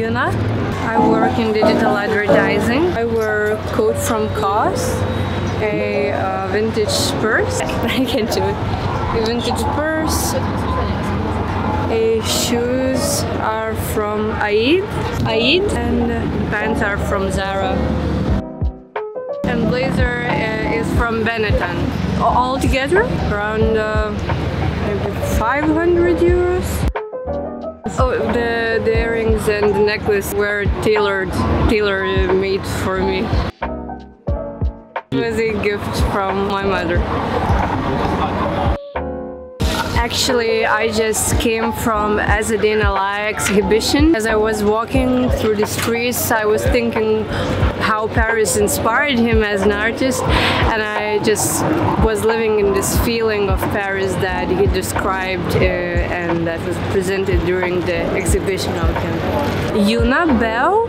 Yuna. I work in digital advertising. I wear coat from COS, a uh, vintage purse. I can do it. A vintage purse. A shoes are from Aid, Aid, and pants are from Zara. And blazer uh, is from Benetton. All together, around uh, maybe 500 euros. Oh, the, the earrings and necklace were tailored, tailor made for me. It was a gift from my mother. Actually, I just came from Azzedine Alaïa exhibition. As I was walking through the streets, I was thinking how Paris inspired him as an artist, and I just was living in this feeling of Paris that he described uh, and that was presented during the exhibition of him. Yuna Bell